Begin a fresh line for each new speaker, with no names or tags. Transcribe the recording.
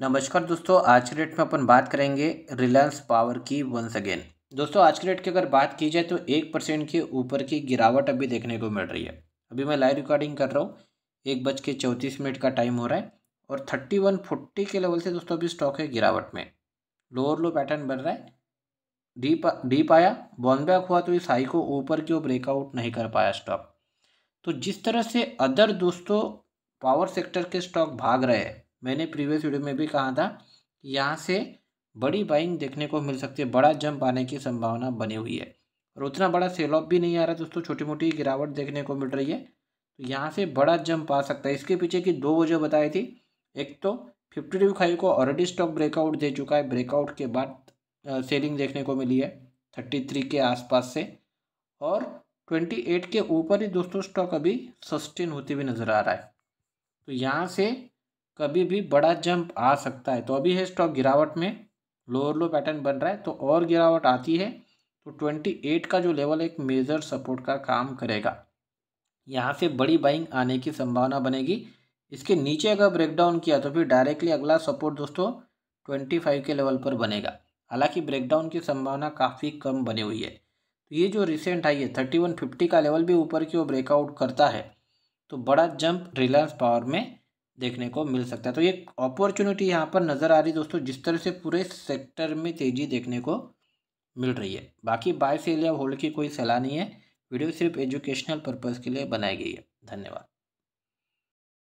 नमस्कार दोस्तों, आज के डेट में अपन बात करेंगे रिलायंस पावर की वंस अगेन दोस्तों, आज के डेट की अगर बात की जाए तो एक परसेंट के ऊपर की गिरावट अभी देखने को मिल रही है। अभी मैं लाइव रिकॉर्डिंग कर रहा हूँ, एक बज के चौंतीस मिनट का टाइम हो रहा है और थर्टी वन फोर्टी के लेवल से दोस्तों अभी स्टॉक है गिरावट में। लोअर लो पैटर्न बन रहा है। डीप डीप आया बॉन बैक हुआ तो इस हाई को ऊपर की ओर ब्रेकआउट नहीं कर पाया स्टॉक तो जिस तरह से अदर दोस्तों पावर सेक्टर के स्टॉक भाग रहे हैं मैंने प्रीवियस वीडियो में भी कहा था यहाँ से बड़ी बाइंग देखने को मिल सकती है, बड़ा जंप आने की संभावना बनी हुई है। और उतना बड़ा सेल ऑफ़ भी नहीं आ रहा दोस्तों छोटी मोटी गिरावट देखने को मिल रही है। तो यहाँ से बड़ा जंप आ सकता है। इसके पीछे की दो वजह बताई थी। एक तो फिफ्टी टू फाइव को ऑलरेडी स्टॉक ब्रेकआउट दे चुका है। ब्रेकआउट के बाद सेलिंग देखने को मिली है थर्टी थ्री के आसपास से। और ट्वेंटी एट के ऊपर ही दोस्तों स्टॉक अभी सस्टेन होते हुए नज़र आ रहा है। तो यहाँ से कभी भी बड़ा जंप आ सकता है। तो अभी है स्टॉक गिरावट में लोअर लो पैटर्न बन रहा है तो और गिरावट आती है तो ट्वेंटी एट का जो लेवल एक मेजर सपोर्ट का काम करेगा। यहाँ से बड़ी बाइंग आने की संभावना बनेगी। इसके नीचे अगर ब्रेकडाउन किया तो फिर डायरेक्टली अगला सपोर्ट दोस्तों ट्वेंटी फाइव के लेवल पर बनेगा। हालाँकि ब्रेकडाउन की संभावना काफ़ी कम बनी हुई है। तो ये जो रिसेंट आई है थर्टी वन फिफ्टी का लेवल भी ऊपर की ओर ब्रेकआउट करता है। तो बड़ा जंप रिलायंस पावर में देखने को मिल सकता है। तो ये अपॉर्चुनिटी यहाँ पर नज़र आ रही है दोस्तों, जिस तरह से पूरे सेक्टर में तेज़ी देखने को मिल रही है। बाकी बाय सेल या होल्ड की कोई सलाह नहीं है। वीडियो सिर्फ़ एजुकेशनल पर्पज़ के लिए बनाई गई है। धन्यवाद।